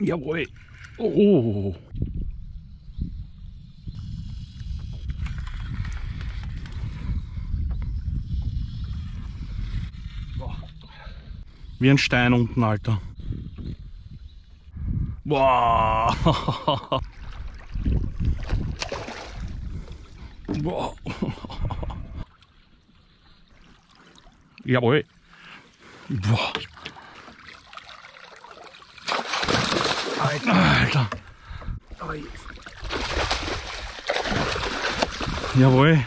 Jawohl. Oh. Wie ein Stein unten, Alter. Boah. Boah. Jawohl. Boah. Alter. Jawohl.